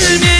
gönlüne